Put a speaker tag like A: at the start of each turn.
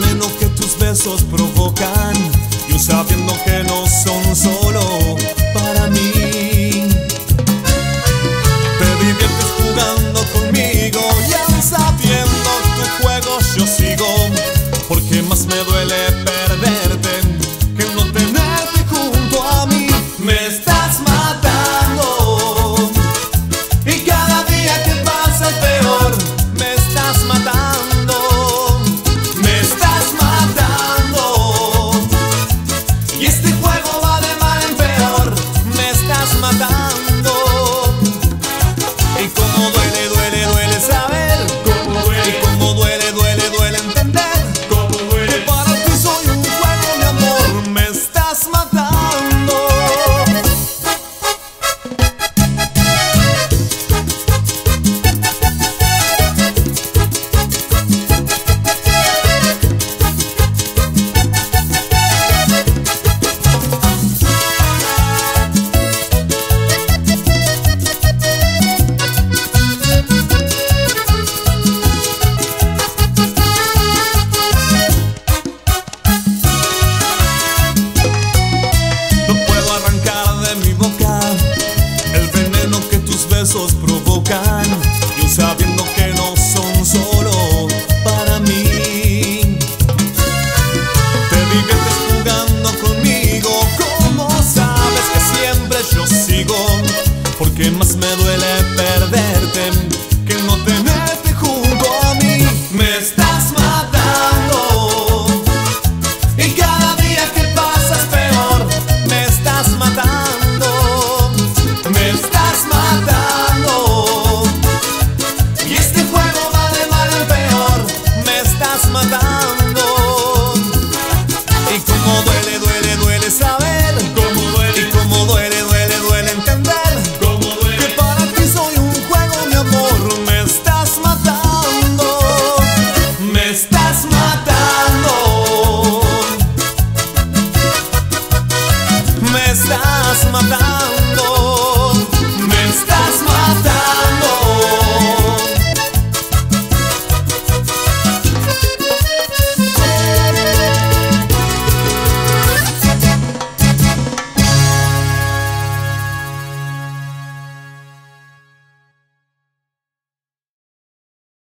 A: veneno que tus besos provocan, yo sabiendo que no son solo están, yo sabiendo que no son solo para mí. Te diviertes jugando conmigo, como sabes que siempre yo sigo, porque más me duele perderte que no tener. mandar.